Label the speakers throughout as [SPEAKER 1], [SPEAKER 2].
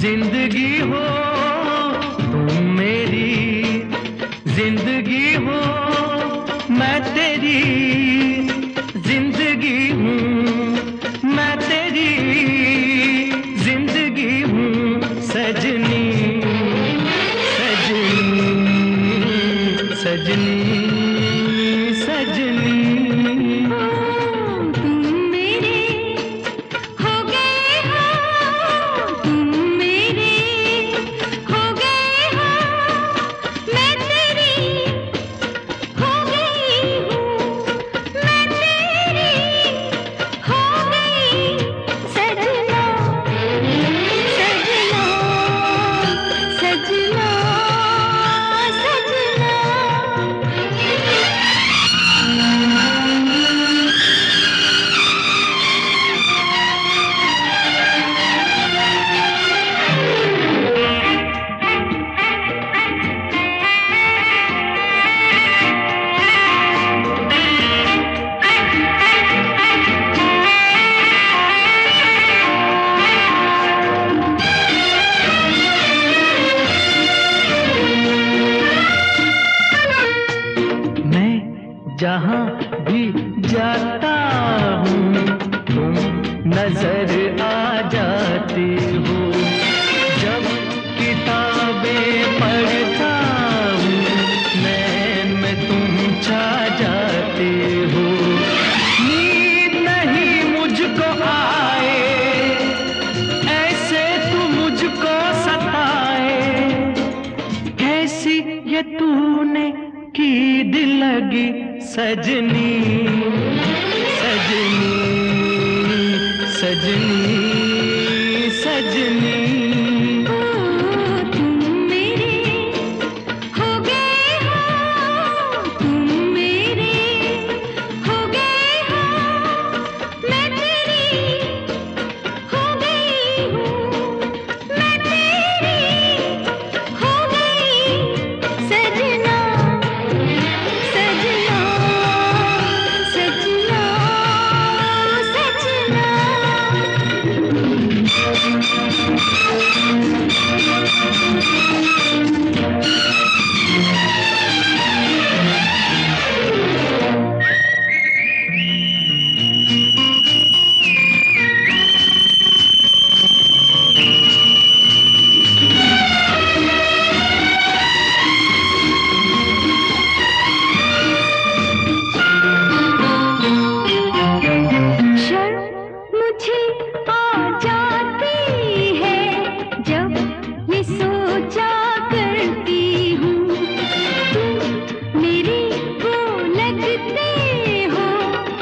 [SPEAKER 1] ज़िंदगी हो तुम मेरी ज़िंदगी हो मैं तेरी नज़र आ जाती हूँ। जब किताबें पढ़ता हूँ मैं मैं तुम छा जाती हूँ। नींद नहीं मुझको आए, ऐसे तू मुझको सताए। कैसी ये तूने की दिल लगी सजनी सजनी।
[SPEAKER 2] जिन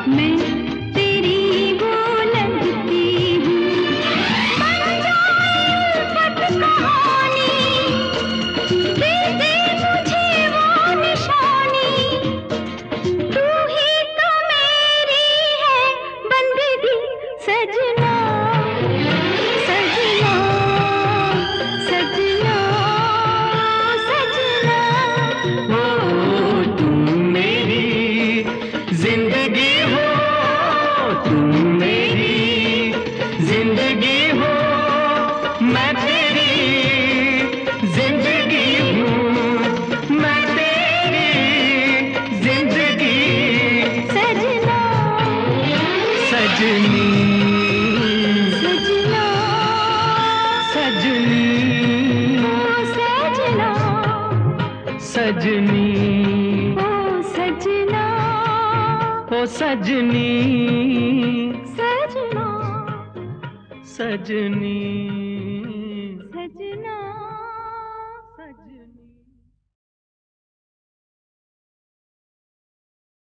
[SPEAKER 2] मैं सजनी। सजना। सजनी। सजना। सजनी। सजना।
[SPEAKER 1] ओ सजनी।
[SPEAKER 2] सजना।
[SPEAKER 1] सजनी।